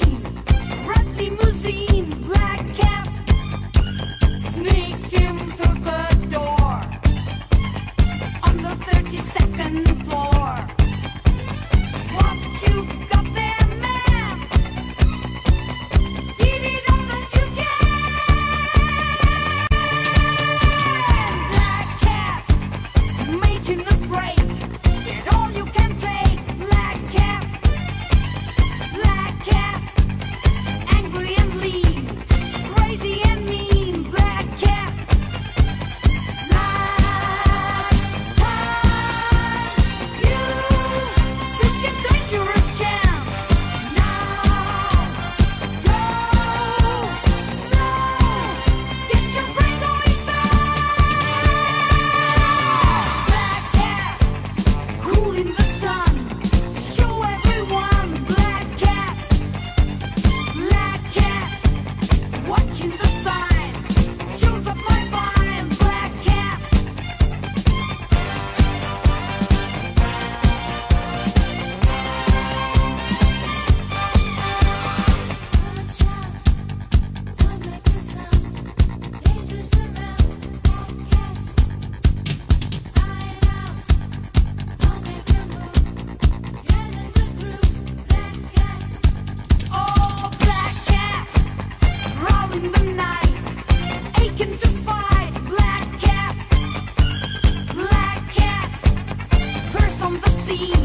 dream. see